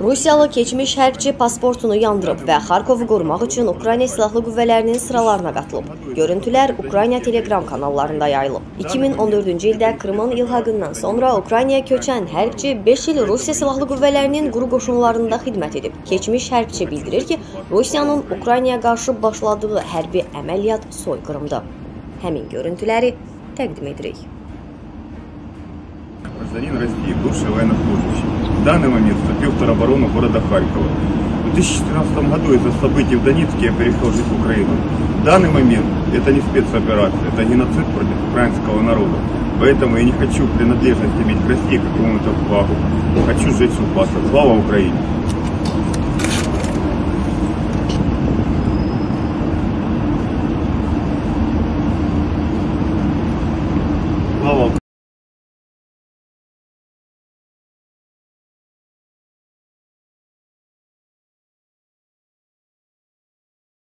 Rusiyalı keçmiş hərbçi pasportunu yandırıb və Xarkovu qorumaq üçün Ukrayna Silahlı Qüvvələrinin sıralarına qatılıb. Görüntülər Ukrayna Telegram kanallarında yayılıb. 2014-cü ildə Krımın ilhaqından sonra Ukraynaya köçən hərbçi 5 il Rusiya Silahlı Qüvvələrinin quru qoşunlarında xidmət edib. Keçmiş hərbçi bildirir ki, Rusiyanın Ukraynaya qarşı başladığı hərbi əməliyyat soyqırımdır. Həmin görüntüləri təqdim edirik. Гражданин России, бывший военнослужащий. В данный момент вступил в тероборону города Харькова. В 2014 году из-за событий в Донецке я переехал жить в Украину. В данный момент это не спецоперация, это геноцид против украинского народа. Поэтому я не хочу принадлежность иметь к России как какому-то флагу. Хочу жить в Слава Украине!